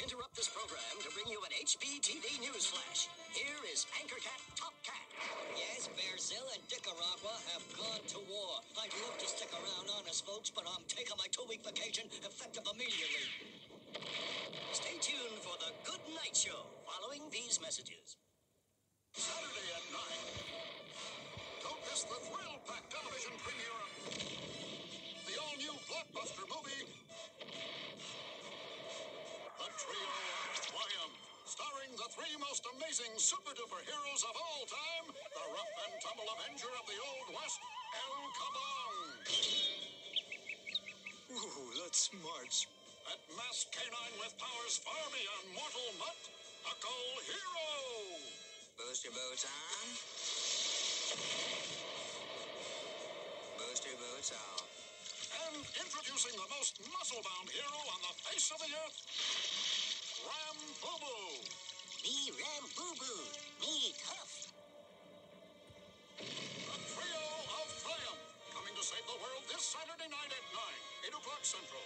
interrupt this program to bring you an HBTV news flash. Here is Anchor Cat Top Cat. Yes, Bearsill and Nicaragua have gone to war. I'd love to stick around, honest folks, but I'm taking my two-week vacation effective immediately. Stay tuned for the Good Night Show following these messages. Saturday at 9. Three most amazing super-duper heroes of all time, the rough and tumble Avenger of the Old West, El Kabong. Ooh, that's smart. That masked canine with powers far beyond mortal mutt, Huckle Hero. Booster boots on. Booster boots off. And introducing the most muscle-bound hero on the face of the earth, Ram Boo Boo. 8 o'clock Central.